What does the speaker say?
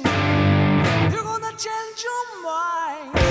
You're gonna change your mind.